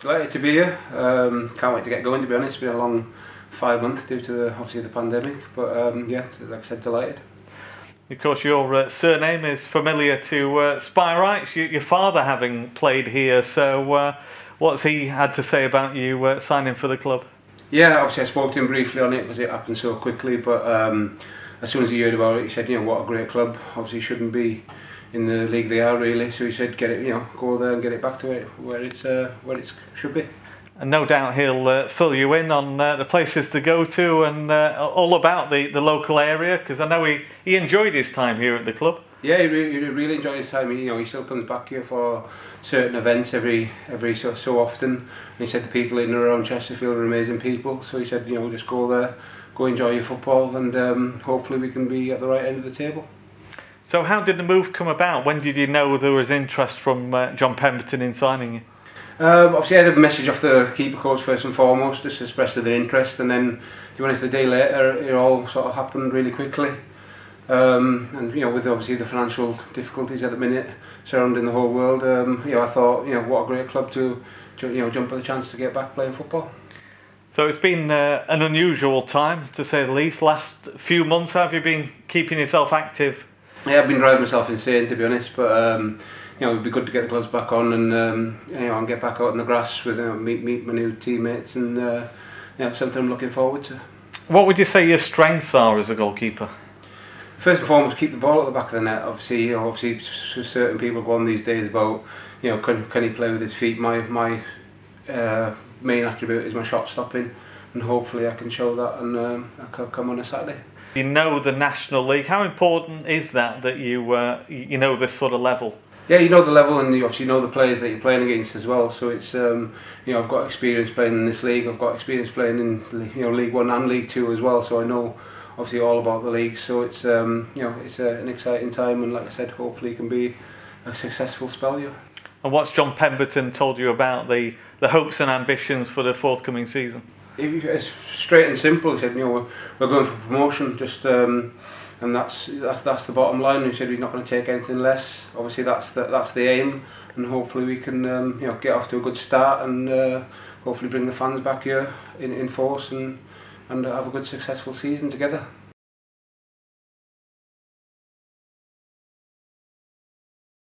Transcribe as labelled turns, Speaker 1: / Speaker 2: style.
Speaker 1: Delighted to be here. Um, can't wait to get going. To be honest, it's been a long five months due to the, obviously the pandemic. But um, yeah, like I said, delighted.
Speaker 2: Of course, your uh, surname is familiar to uh, Spireites. You, your father having played here. So, uh, what's he had to say about you uh, signing for the club?
Speaker 1: Yeah, obviously I spoke to him briefly on it because it happened so quickly. But um, as soon as he heard about it, he said, you know, what a great club. Obviously, shouldn't be in the league they are really. So he said, get it, you know, go there and get it back to it where it's uh, where it should be.
Speaker 2: And no doubt he'll uh, fill you in on uh, the places to go to and uh, all about the, the local area because I know he, he enjoyed his time here at the club.
Speaker 1: Yeah, he really, he really enjoyed his time. You know, he still comes back here for certain events every every so, so often. And he said the people in and around Chesterfield are amazing people. So he said, you know, just go there, go enjoy your football, and um, hopefully we can be at the right end of the table.
Speaker 2: So how did the move come about? When did you know there was interest from uh, John Pemberton in signing you?
Speaker 1: Um, obviously, I had a message off the keeper coach first and foremost, just expressed their interest, and then, to be honest, the day later, it all sort of happened really quickly. Um, and you know, with obviously the financial difficulties at the minute surrounding the whole world, um, you know, I thought, you know, what a great club to, to you know, jump at the chance to get back playing football.
Speaker 2: So it's been uh, an unusual time, to say the least. Last few months, have you been keeping yourself active?
Speaker 1: Yeah, I've been driving myself insane to be honest, but um, you know, it'd be good to get the gloves back on and um, you know, and get back out in the grass with you know, meet meet my new teammates and uh, you know, something I'm looking forward to.
Speaker 2: What would you say your strengths are as a goalkeeper?
Speaker 1: First and foremost, keep the ball at the back of the net. Obviously, you know, obviously, certain people go on these days about, you know, can, can he play with his feet? My my uh, main attribute is my shot stopping, and hopefully I can show that and um, I can come on a Saturday.
Speaker 2: You know the National League. How important is that that you uh, you know this sort of level?
Speaker 1: Yeah, you know the level, and you obviously know the players that you're playing against as well. So it's um, you know I've got experience playing in this league. I've got experience playing in you know League One and League Two as well. So I know obviously all about the league. So it's um, you know it's a, an exciting time, and like I said, hopefully it can be a successful spell. here.
Speaker 2: And what's John Pemberton told you about the the hopes and ambitions for the forthcoming season?
Speaker 1: It's straight and simple. He said, you know, we're going for promotion. Just um, and that's that's that's the bottom line. He said we're not going to take anything less. Obviously, that's the that's the aim, and hopefully we can um, you know get off to a good start and uh, hopefully bring the fans back here in, in force and and have a good successful season together.